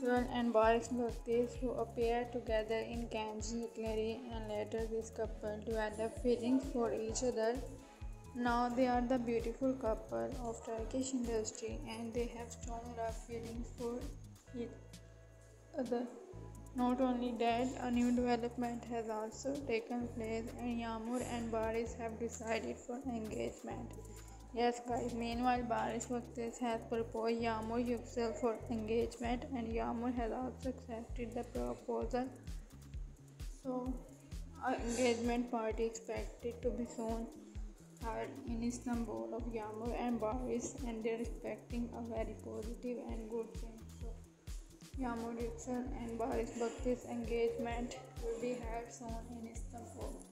Yüksel and Barış Baktaş, who appeared together in Kan Çiçekleri and later this couple developed feelings for each other. Now they are the beautiful couple of Turkish industry and they have strong love feelings for each other. Not only that, a new development has also taken place and Yağmur and Barış have decided for engagement. Yes guys, meanwhile Barış Baktaş has proposed Yağmur Yüksel for engagement and Yağmur has also accepted the proposal. So, engagement party expected to be soon held in Istanbul of Yağmur and Barış and they're expecting a very positive and good thing. So, Yağmur Yüksel and Barış Baktaş engagement will be held soon in Istanbul.